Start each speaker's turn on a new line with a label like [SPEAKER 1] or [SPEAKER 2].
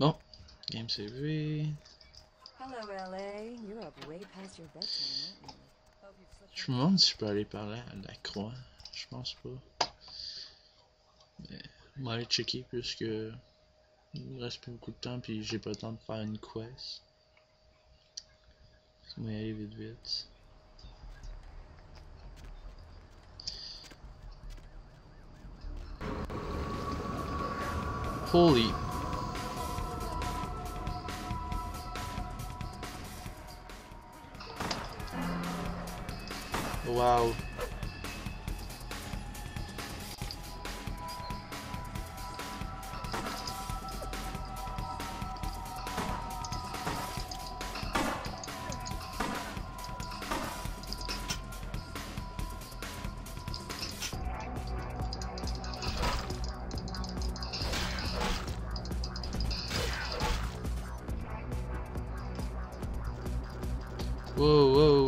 [SPEAKER 1] Bon, game CV.
[SPEAKER 2] Hello, LA. You're up way past your bedtime, aren't you? Hope you've slept
[SPEAKER 1] Je me demande si je peux aller par là à la croix. Je pense pas. Mais, on va aller checker puisque il me reste plus beaucoup de temps puis j'ai pas le temps de faire une quest. On va y aller vite vite. Holy. Wow. Whoa, whoa,